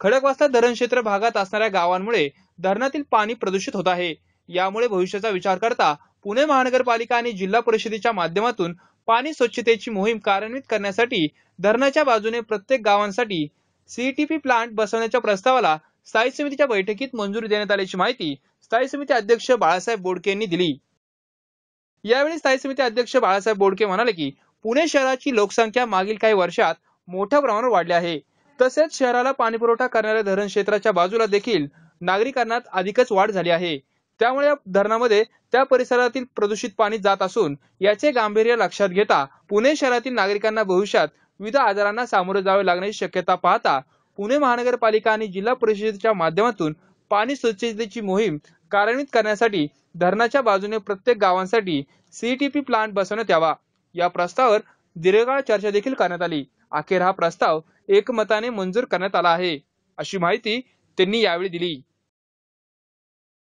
खडकवासला धरण क्षेत्र भागात असणाऱ्या गावांमुळे धरणातील पाणी प्रदूषित होत आहे. यामुळे भविष्याचा विचार करता पुणे महानगरपालिका आणि जिल्हा परिषदेच्या माध्यमातून पाणी स्वच्छतेची मोहीम कार्यान्वित करण्यासाठी धरणाच्या बाजूने प्रत्येक गावांसाठी सीईटीपी प्लांट बसवण्याच्या प्रस्तावाला स्थायी समितीच्या बैठकीत मंजुरी देण्यात आल्याची माहिती स्थायी समिती अध्यक्ष बाळासाहेब बोडके यांनी दिली. यावेळी स्थायी समिती अध्यक्ष बाळासाहेब बोडके म्हणाले की पुणे शहराची लोकसंख्या मागील काही वर्षात मोठ्या प्रमाणावर वाढली आहे. तसेच शहराला पाणीपुरवठा करणाऱ्या धरण क्षेत्राच्या बाजूला देखील नागरिकांना अधिकच वाढ झाली आहे. त्यामुळे या धरणामध्ये त्या परिसरातील प्रदूषित पाणी जात असून याचे गांभीर्य लक्षात घेता पुणे शहरातील नागरिकांना भविष्यात विविध आजारांना सामोरे जावे लागण्याची शक्यता पाहता पुणे महानगरपालिका आणि जिल्हा परिषदेच्या माध्यमातून पाणी स्वच्छतेची मोहीम कार्यान्वित करण्यासाठी धरणाच्या बाजूने प्रत्येक गावांसाठी सीईटीपी प्लांट बसवण्यात यावा. या प्रस्तावावर दीर्घकाळ चर्चा देखील करण्यात आली. अखेर हा प्रस्ताव एकमताने मंजूर करण्यात आला आहे. अशी माहिती त्यांनी यावेळी दिली.